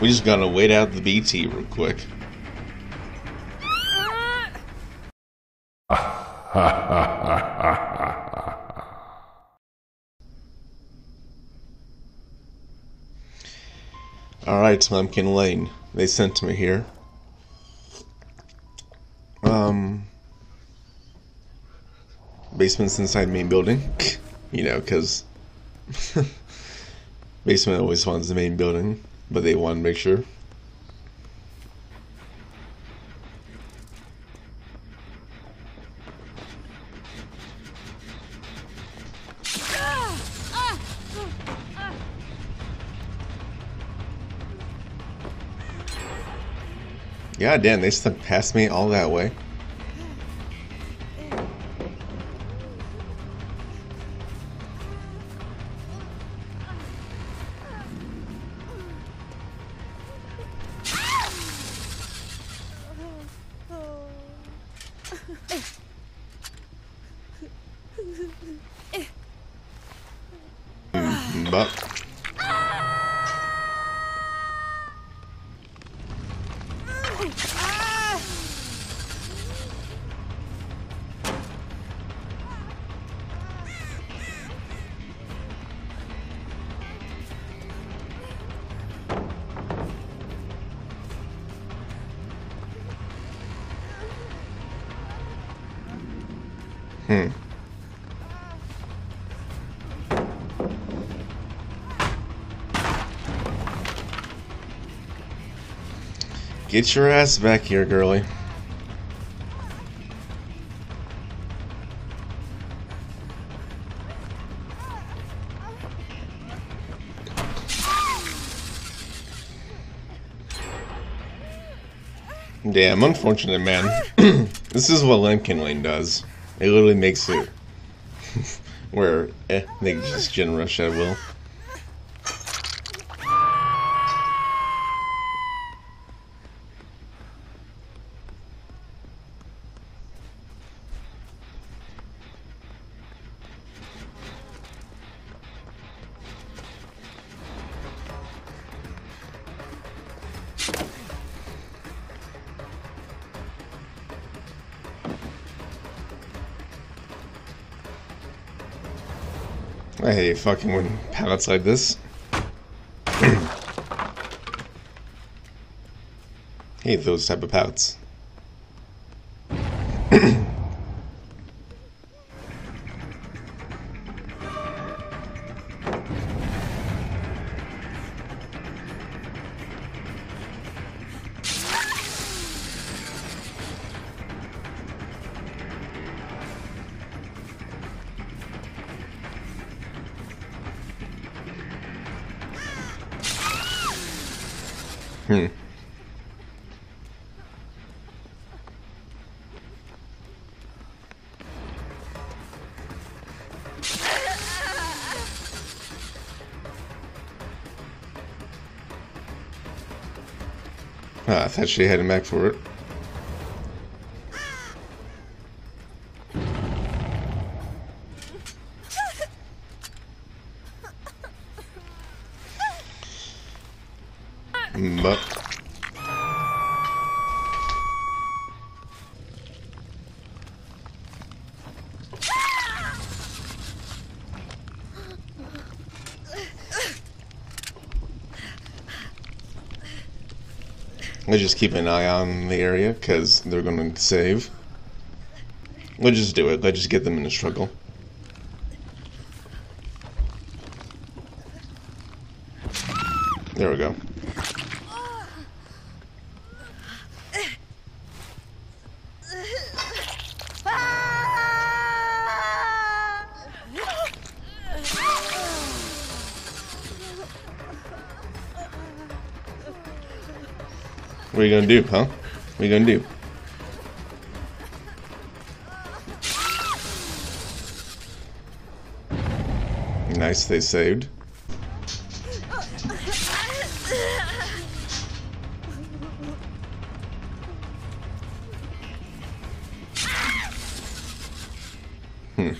We just gotta wait out the BT real quick. Alright, Lampkin Lane. They sent me here. Um. Basement's inside main building. you know, because. basement always wants the main building, but they want to make sure. God damn, they stuck past me all that way. Hmm. Get your ass back here, girlie. Damn, unfortunate man. this is what Lampkin Lane does. It literally makes it where eh, they just gen rush at will. I hate fucking when pallets like this. hate those type of pallets. Ah, I thought she heading back for it. But Let's just keep an eye on the area because they're going to save. Let's just do it. Let's just get them in a struggle. There we go. What are you gonna do, huh? What are you gonna do? Nice, they saved. Hmm.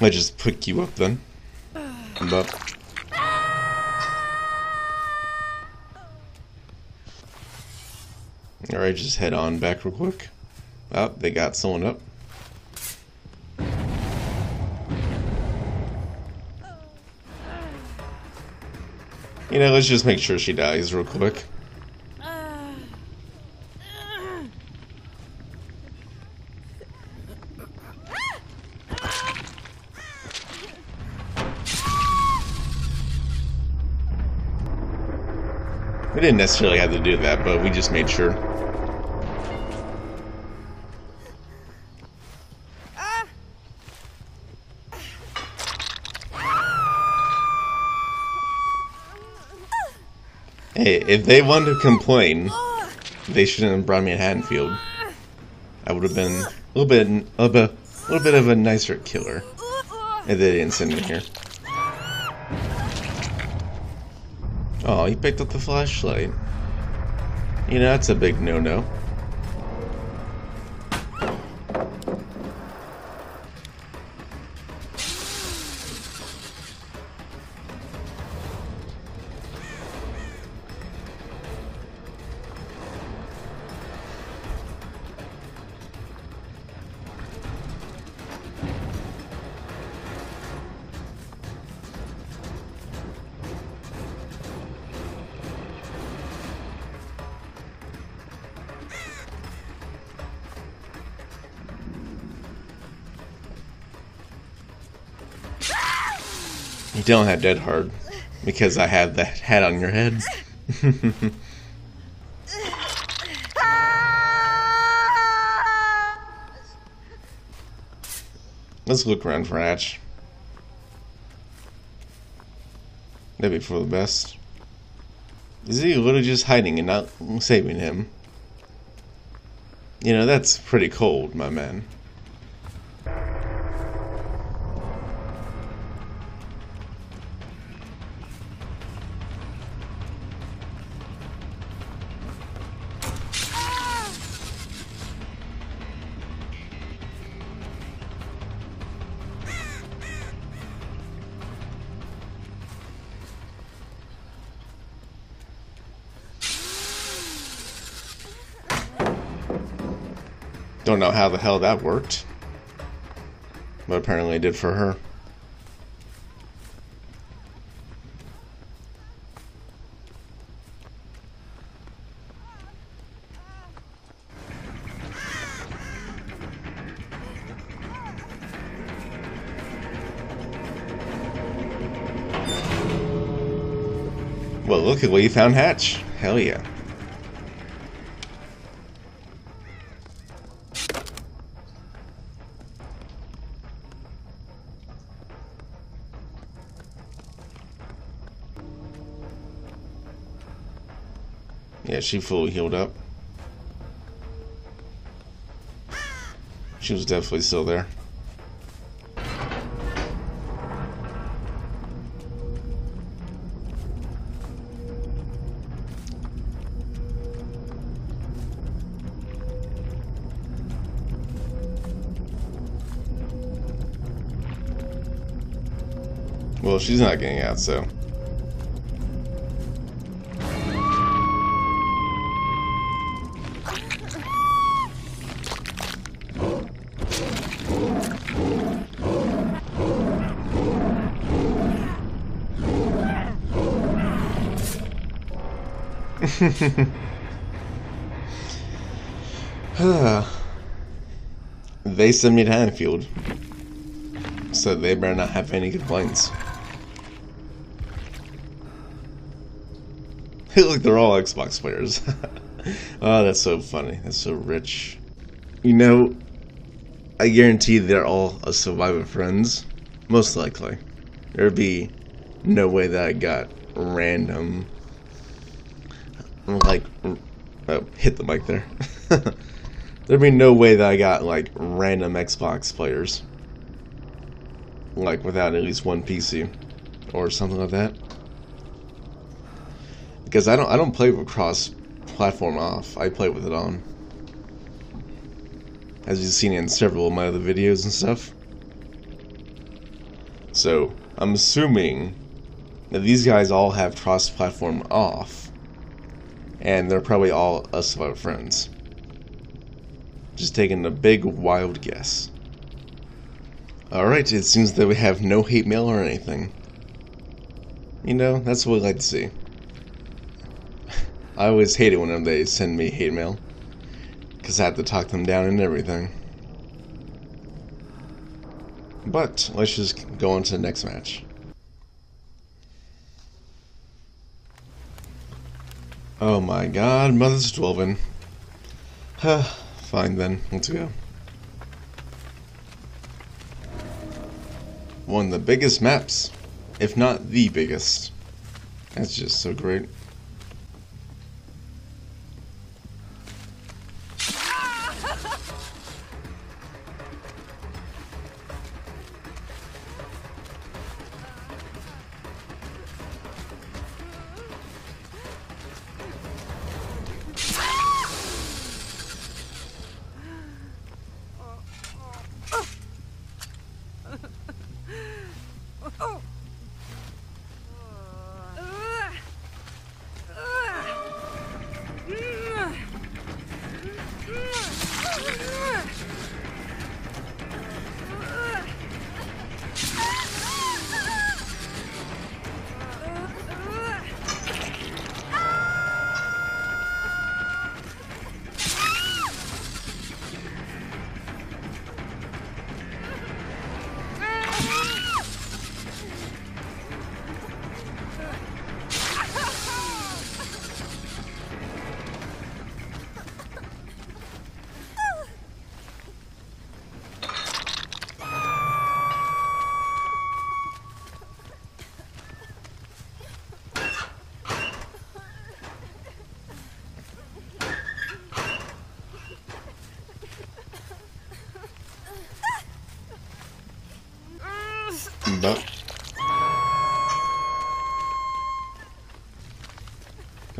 I just pick you up then. I'm. Uh, Alright, just head on back real quick. Oh, they got someone up. You know, let's just make sure she dies real quick. We didn't necessarily have to do that, but we just made sure. Hey, if they wanted to complain, they shouldn't have brought me a Haddonfield. I would have been a little bit, a little bit, a little bit of a nicer killer if they didn't send me here. Oh, he picked up the flashlight. You know, that's a big no-no. Don't have dead hard because I have that hat on your head. Let's look around for Hatch. Maybe for the best. Is he literally just hiding and not saving him? You know, that's pretty cold, my man. Don't know how the hell that worked. But apparently it did for her. Well, look at what you found Hatch. Hell yeah. She fully healed up. She was definitely still there. Well, she's not getting out, so. They to Haddonfield, so they better not have any complaints. Look, they're all Xbox players. oh, that's so funny. That's so rich. You know, I guarantee they're all a survivor friends. Most likely. There'd be no way that I got random like oh, hit the mic there. There'd be no way that I got like random Xbox players. Like without at least one PC or something like that. Because I don't I don't play with cross platform off. I play with it on. As you've seen in several of my other videos and stuff. So I'm assuming that these guys all have cross-platform off, and they're probably all us Survivor friends. Just taking a big wild guess. Alright, it seems that we have no hate mail or anything. You know, that's what we like to see. I always hate it when they send me hate mail. Because I have to talk them down and everything. But, let's just go on to the next match. Oh my god, Mother's Dwelling. Fine then, let's go. One of the biggest maps, if not the biggest. That's just so great.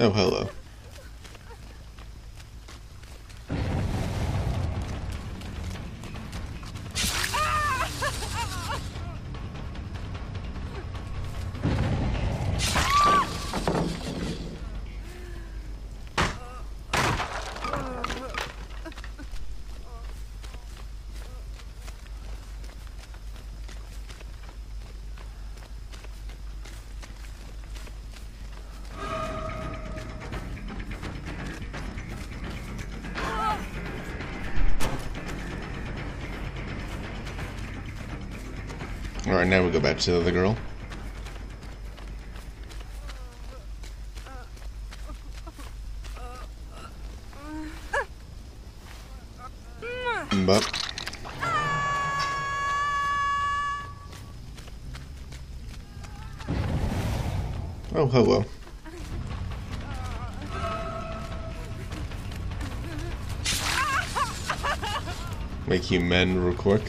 Oh, hello. Alright, now we go back to the other girl. But Oh, hello. Make you men real quick.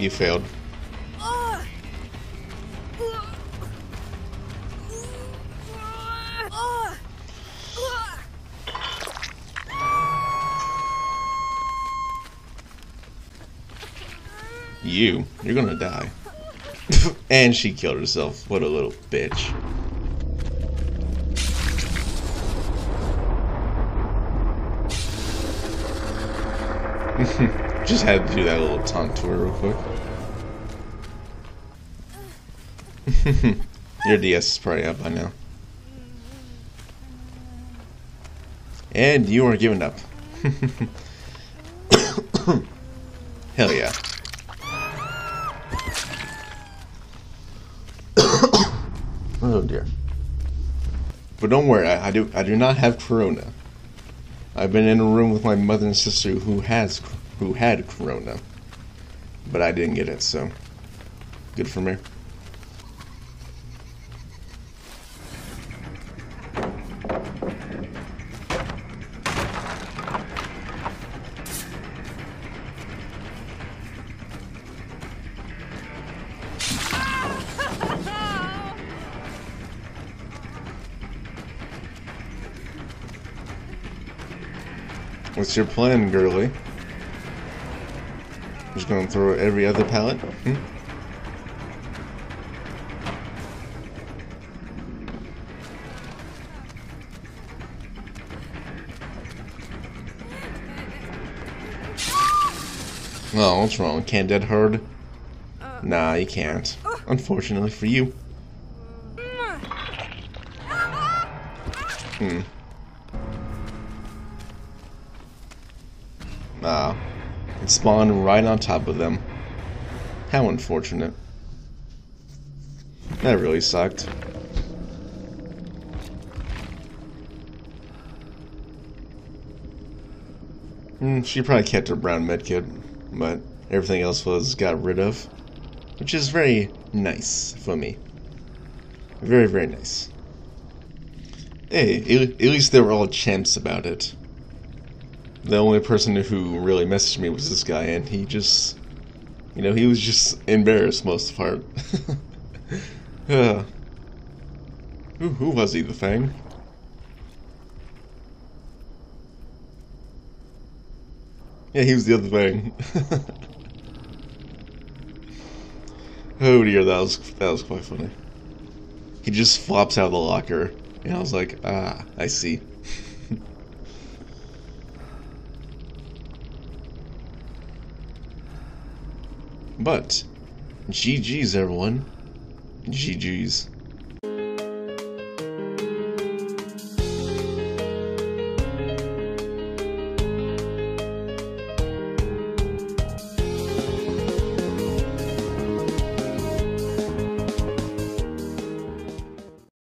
You failed. You, you're gonna die. and she killed herself. What a little bitch. Just had to do that little taunt to her real quick. Your DS is probably up by now. And you are giving up. Hell yeah. oh dear. But don't worry, I, I, do I do not have corona. I've been in a room with my mother and sister who has who had corona. but I didn't get it, so good for me. What's your plan, girly? Gonna throw every other pallet? Hmm? Oh, what's wrong? Can't dead hard? Nah, you can't. Unfortunately for you. Hmm. Ah. It spawned right on top of them. How unfortunate. That really sucked. Mm, she probably kept her brown medkit, but everything else was got rid of. Which is very nice for me. Very, very nice. Hey, at least they were all champs about it. The only person who really messaged me was this guy, and he just, you know, he was just embarrassed most of the part. uh, who, who was he, the thing? Yeah, he was the other thing. oh dear, that was that was quite funny. He just flops out of the locker, and I was like, ah, I see. But, GG's everyone. GG's.